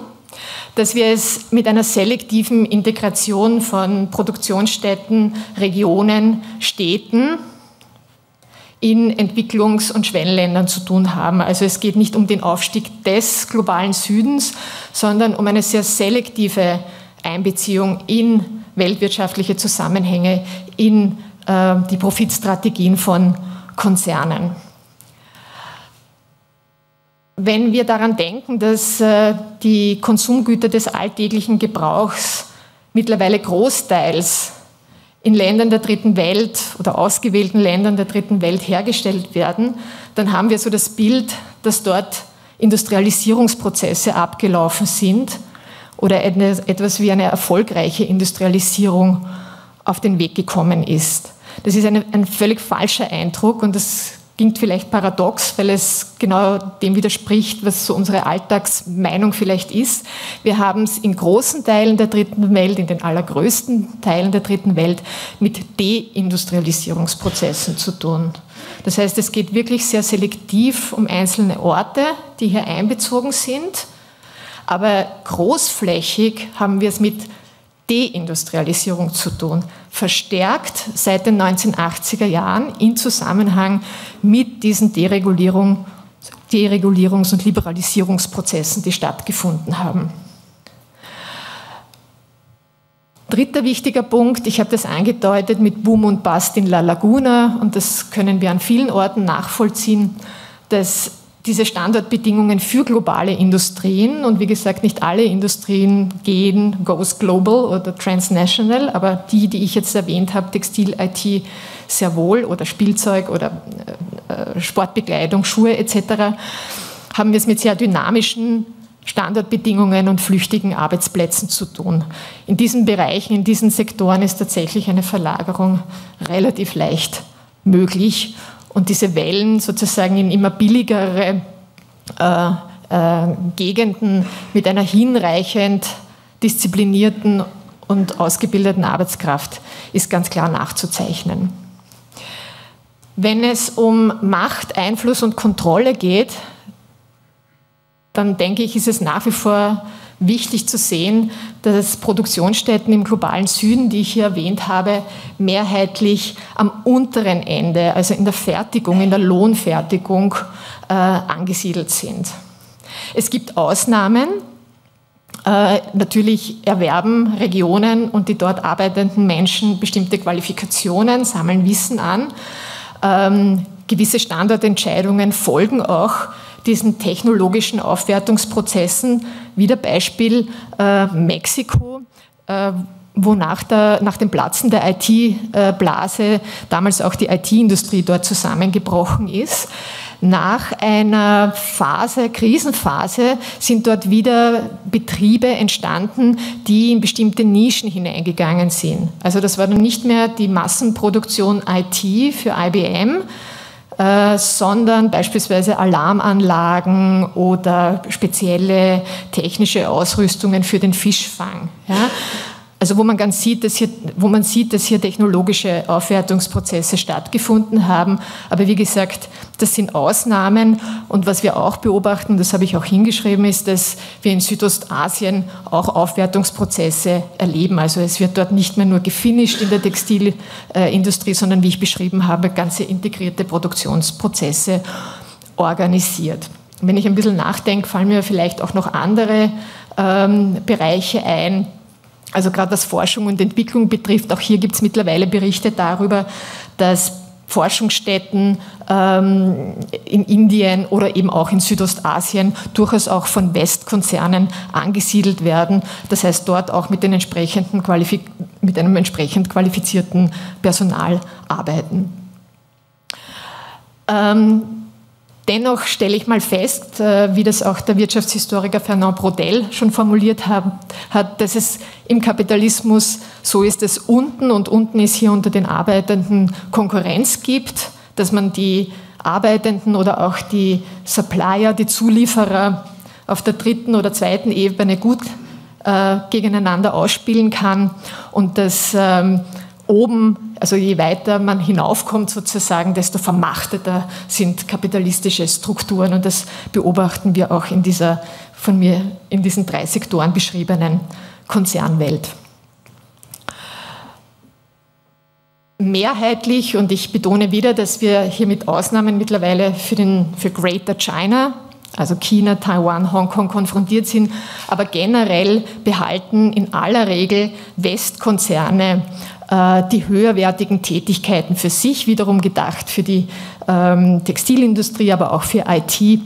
dass wir es mit einer selektiven Integration von Produktionsstätten, Regionen, Städten in Entwicklungs- und Schwellenländern zu tun haben. Also es geht nicht um den Aufstieg des globalen Südens, sondern um eine sehr selektive Einbeziehung in weltwirtschaftliche Zusammenhänge, in äh, die Profitstrategien von Konzernen. Wenn wir daran denken, dass äh, die Konsumgüter des alltäglichen Gebrauchs mittlerweile großteils in Ländern der dritten Welt oder ausgewählten Ländern der dritten Welt hergestellt werden, dann haben wir so das Bild, dass dort Industrialisierungsprozesse abgelaufen sind oder etwas wie eine erfolgreiche Industrialisierung auf den Weg gekommen ist. Das ist eine, ein völlig falscher Eindruck und das klingt vielleicht paradox, weil es genau dem widerspricht, was so unsere Alltagsmeinung vielleicht ist. Wir haben es in großen Teilen der dritten Welt, in den allergrößten Teilen der dritten Welt mit Deindustrialisierungsprozessen zu tun. Das heißt, es geht wirklich sehr selektiv um einzelne Orte, die hier einbezogen sind. Aber großflächig haben wir es mit Deindustrialisierung zu tun, verstärkt seit den 1980er Jahren in Zusammenhang mit diesen Deregulierung, Deregulierungs- und Liberalisierungsprozessen, die stattgefunden haben. Dritter wichtiger Punkt, ich habe das angedeutet mit Boom und Bust in La Laguna und das können wir an vielen Orten nachvollziehen, dass diese Standortbedingungen für globale Industrien und wie gesagt, nicht alle Industrien gehen goes global oder transnational, aber die, die ich jetzt erwähnt habe, Textil, IT sehr wohl oder Spielzeug oder äh, Sportbekleidung, Schuhe etc., haben wir es mit sehr dynamischen Standortbedingungen und flüchtigen Arbeitsplätzen zu tun. In diesen Bereichen, in diesen Sektoren ist tatsächlich eine Verlagerung relativ leicht möglich und diese Wellen sozusagen in immer billigere äh, äh, Gegenden mit einer hinreichend disziplinierten und ausgebildeten Arbeitskraft ist ganz klar nachzuzeichnen. Wenn es um Macht, Einfluss und Kontrolle geht, dann denke ich, ist es nach wie vor wichtig zu sehen, dass Produktionsstätten im globalen Süden, die ich hier erwähnt habe, mehrheitlich am unteren Ende, also in der Fertigung, in der Lohnfertigung äh, angesiedelt sind. Es gibt Ausnahmen. Äh, natürlich erwerben Regionen und die dort arbeitenden Menschen bestimmte Qualifikationen, sammeln Wissen an. Ähm, gewisse Standardentscheidungen folgen auch diesen technologischen Aufwertungsprozessen. Wieder Beispiel äh, Mexiko, äh, wo nach, der, nach dem Platzen der IT-Blase damals auch die IT-Industrie dort zusammengebrochen ist. Nach einer Phase, Krisenphase, sind dort wieder Betriebe entstanden, die in bestimmte Nischen hineingegangen sind. Also das war dann nicht mehr die Massenproduktion IT für IBM, äh, sondern beispielsweise Alarmanlagen oder spezielle technische Ausrüstungen für den Fischfang. Ja? Also wo man ganz sieht, dass hier, wo man sieht, dass hier technologische Aufwertungsprozesse stattgefunden haben. Aber wie gesagt, das sind Ausnahmen. Und was wir auch beobachten, das habe ich auch hingeschrieben, ist, dass wir in Südostasien auch Aufwertungsprozesse erleben. Also es wird dort nicht mehr nur gefinisht in der Textilindustrie, sondern wie ich beschrieben habe, ganze integrierte Produktionsprozesse organisiert. Wenn ich ein bisschen nachdenke, fallen mir vielleicht auch noch andere ähm, Bereiche ein, also gerade was Forschung und Entwicklung betrifft, auch hier gibt es mittlerweile Berichte darüber, dass Forschungsstätten ähm, in Indien oder eben auch in Südostasien durchaus auch von Westkonzernen angesiedelt werden. Das heißt, dort auch mit, den entsprechenden mit einem entsprechend qualifizierten Personal arbeiten. Ähm, Dennoch stelle ich mal fest, äh, wie das auch der Wirtschaftshistoriker Fernand Brodel schon formuliert hat, dass es im Kapitalismus so ist, dass unten und unten ist hier unter den Arbeitenden Konkurrenz gibt, dass man die Arbeitenden oder auch die Supplier, die Zulieferer auf der dritten oder zweiten Ebene gut äh, gegeneinander ausspielen kann und dass ähm, oben, also je weiter man hinaufkommt sozusagen, desto vermachteter sind kapitalistische Strukturen und das beobachten wir auch in dieser von mir in diesen drei Sektoren beschriebenen Konzernwelt. Mehrheitlich, und ich betone wieder, dass wir hier mit Ausnahmen mittlerweile für, den, für Greater China also China, Taiwan, Hongkong konfrontiert sind, aber generell behalten in aller Regel Westkonzerne die höherwertigen Tätigkeiten für sich, wiederum gedacht für die ähm, Textilindustrie, aber auch für IT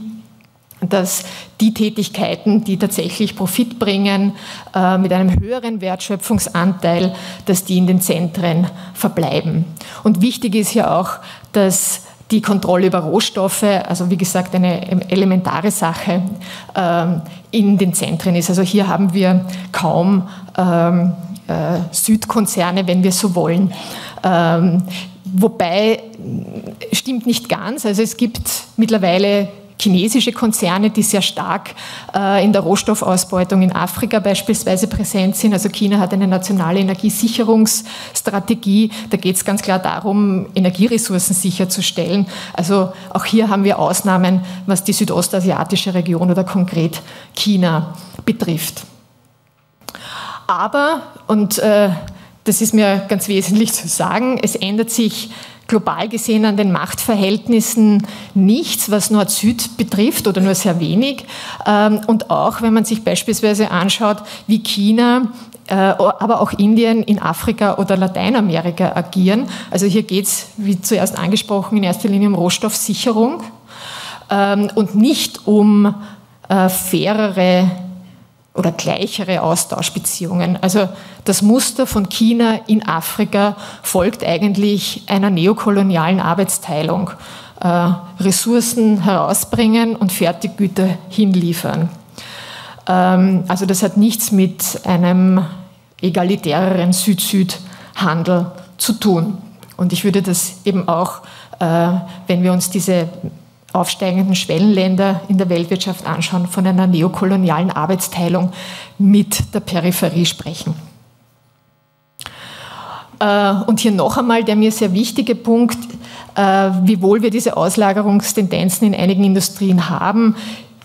dass die Tätigkeiten, die tatsächlich Profit bringen, äh, mit einem höheren Wertschöpfungsanteil, dass die in den Zentren verbleiben. Und wichtig ist ja auch, dass die Kontrolle über Rohstoffe, also wie gesagt eine elementare Sache, ähm, in den Zentren ist. Also hier haben wir kaum ähm, äh, Südkonzerne, wenn wir so wollen. Ähm, wobei stimmt nicht ganz. Also es gibt mittlerweile chinesische Konzerne, die sehr stark äh, in der Rohstoffausbeutung in Afrika beispielsweise präsent sind. Also China hat eine nationale Energiesicherungsstrategie. Da geht es ganz klar darum, Energieressourcen sicherzustellen. Also auch hier haben wir Ausnahmen, was die südostasiatische Region oder konkret China betrifft. Aber, und äh, das ist mir ganz wesentlich zu sagen, es ändert sich global gesehen an den Machtverhältnissen nichts, was Nord-Süd betrifft oder nur sehr wenig. Ähm, und auch wenn man sich beispielsweise anschaut, wie China äh, aber auch Indien in Afrika oder Lateinamerika agieren. Also hier geht es, wie zuerst angesprochen, in erster Linie um Rohstoffsicherung ähm, und nicht um äh, fairere oder gleichere Austauschbeziehungen. Also das Muster von China in Afrika folgt eigentlich einer neokolonialen Arbeitsteilung. Äh, Ressourcen herausbringen und Fertiggüter hinliefern. Ähm, also das hat nichts mit einem egalitäreren Süd-Süd-Handel zu tun. Und ich würde das eben auch, äh, wenn wir uns diese aufsteigenden Schwellenländer in der Weltwirtschaft anschauen, von einer neokolonialen Arbeitsteilung mit der Peripherie sprechen. Äh, und hier noch einmal der mir sehr wichtige Punkt, äh, wiewohl wir diese Auslagerungstendenzen in einigen Industrien haben,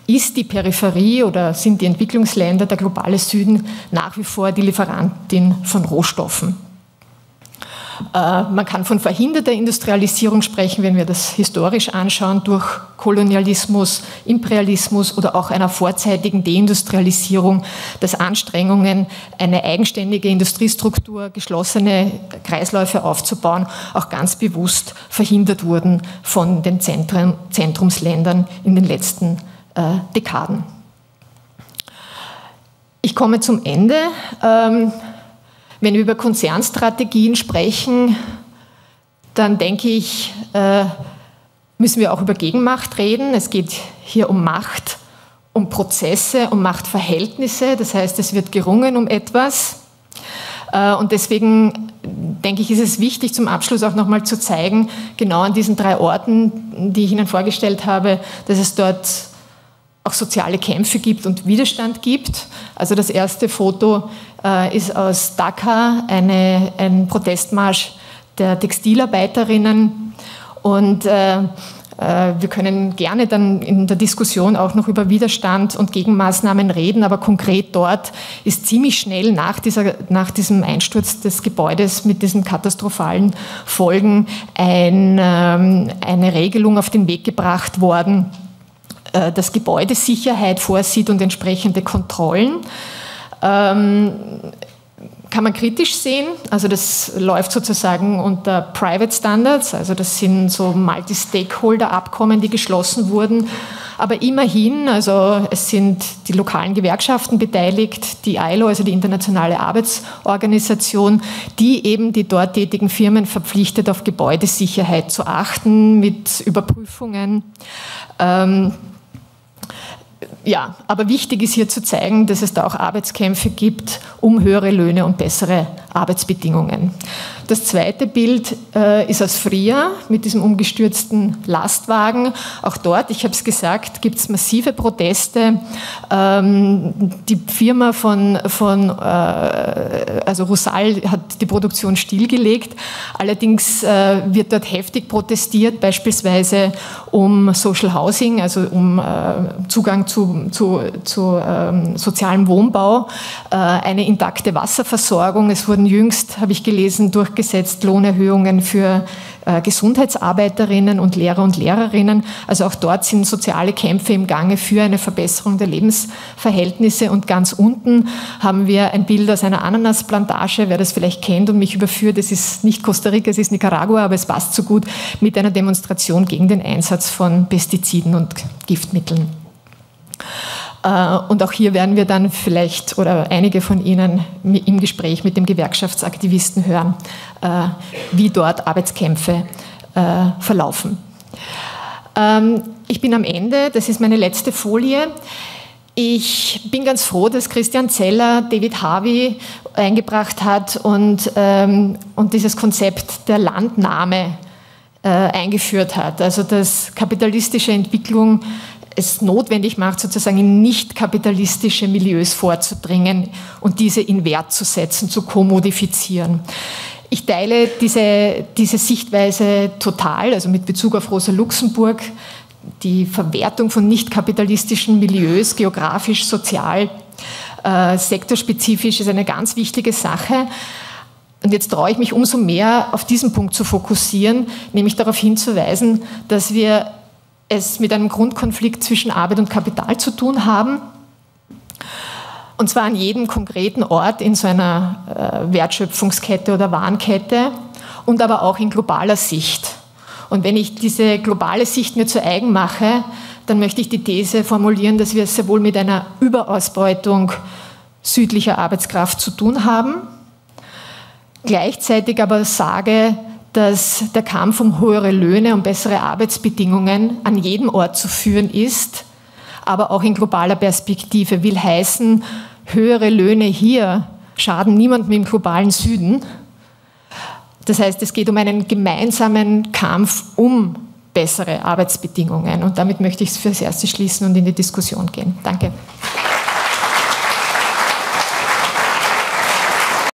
ist die Peripherie oder sind die Entwicklungsländer, der globale Süden nach wie vor die Lieferantin von Rohstoffen. Äh, man kann von verhinderter Industrialisierung sprechen, wenn wir das historisch anschauen, durch Kolonialismus, Imperialismus oder auch einer vorzeitigen Deindustrialisierung, dass Anstrengungen, eine eigenständige Industriestruktur, geschlossene Kreisläufe aufzubauen, auch ganz bewusst verhindert wurden von den Zentren, Zentrumsländern in den letzten äh, Dekaden. Ich komme zum Ende. Ähm, wenn wir über Konzernstrategien sprechen, dann denke ich, äh, müssen wir auch über Gegenmacht reden. Es geht hier um Macht, um Prozesse, um Machtverhältnisse. Das heißt, es wird gerungen um etwas. Äh, und deswegen denke ich, ist es wichtig, zum Abschluss auch nochmal zu zeigen, genau an diesen drei Orten, die ich Ihnen vorgestellt habe, dass es dort auch soziale Kämpfe gibt und Widerstand gibt. Also das erste Foto äh, ist aus Dhaka, eine, ein Protestmarsch der Textilarbeiterinnen. Und äh, äh, wir können gerne dann in der Diskussion auch noch über Widerstand und Gegenmaßnahmen reden, aber konkret dort ist ziemlich schnell nach, dieser, nach diesem Einsturz des Gebäudes mit diesen katastrophalen Folgen ein, ähm, eine Regelung auf den Weg gebracht worden, das Gebäudesicherheit vorsieht und entsprechende Kontrollen. Ähm, kann man kritisch sehen. Also das läuft sozusagen unter Private Standards, also das sind so Multi-Stakeholder-Abkommen, die geschlossen wurden. Aber immerhin, also es sind die lokalen Gewerkschaften beteiligt, die ILO, also die Internationale Arbeitsorganisation, die eben die dort tätigen Firmen verpflichtet, auf Gebäudesicherheit zu achten mit Überprüfungen. Ähm, happen. Ja, aber wichtig ist hier zu zeigen, dass es da auch Arbeitskämpfe gibt um höhere Löhne und bessere Arbeitsbedingungen. Das zweite Bild äh, ist aus Fria mit diesem umgestürzten Lastwagen. Auch dort, ich habe es gesagt, gibt es massive Proteste. Ähm, die Firma von, von äh, also Rusal hat die Produktion stillgelegt. Allerdings äh, wird dort heftig protestiert, beispielsweise um Social Housing, also um äh, Zugang zu, zu, zu ähm, sozialem Wohnbau, äh, eine intakte Wasserversorgung. Es wurden jüngst, habe ich gelesen, durchgesetzt Lohnerhöhungen für äh, Gesundheitsarbeiterinnen und Lehrer und Lehrerinnen. Also auch dort sind soziale Kämpfe im Gange für eine Verbesserung der Lebensverhältnisse. Und ganz unten haben wir ein Bild aus einer Ananasplantage, wer das vielleicht kennt und mich überführt. Es ist nicht Costa Rica, es ist Nicaragua, aber es passt so gut mit einer Demonstration gegen den Einsatz von Pestiziden und Giftmitteln. Äh, und auch hier werden wir dann vielleicht oder einige von Ihnen im Gespräch mit dem Gewerkschaftsaktivisten hören, äh, wie dort Arbeitskämpfe äh, verlaufen. Ähm, ich bin am Ende, das ist meine letzte Folie. Ich bin ganz froh, dass Christian Zeller David Harvey eingebracht hat und, ähm, und dieses Konzept der Landnahme eingeführt hat. Also dass kapitalistische Entwicklung es notwendig macht, sozusagen in nicht kapitalistische Milieus vorzudringen und diese in Wert zu setzen, zu kommodifizieren. Ich teile diese, diese Sichtweise total, also mit Bezug auf Rosa Luxemburg, die Verwertung von nicht kapitalistischen Milieus, geografisch, sozial, äh, sektorspezifisch, ist eine ganz wichtige Sache. Und jetzt traue ich mich umso mehr, auf diesen Punkt zu fokussieren, nämlich darauf hinzuweisen, dass wir es mit einem Grundkonflikt zwischen Arbeit und Kapital zu tun haben. Und zwar an jedem konkreten Ort in so einer äh, Wertschöpfungskette oder Warenkette und aber auch in globaler Sicht. Und wenn ich diese globale Sicht mir zu eigen mache, dann möchte ich die These formulieren, dass wir es sehr wohl mit einer Überausbeutung südlicher Arbeitskraft zu tun haben. Gleichzeitig aber sage, dass der Kampf um höhere Löhne, um bessere Arbeitsbedingungen an jedem Ort zu führen ist, aber auch in globaler Perspektive will heißen, höhere Löhne hier schaden niemandem im globalen Süden. Das heißt, es geht um einen gemeinsamen Kampf um bessere Arbeitsbedingungen. Und damit möchte ich es fürs Erste schließen und in die Diskussion gehen. Danke.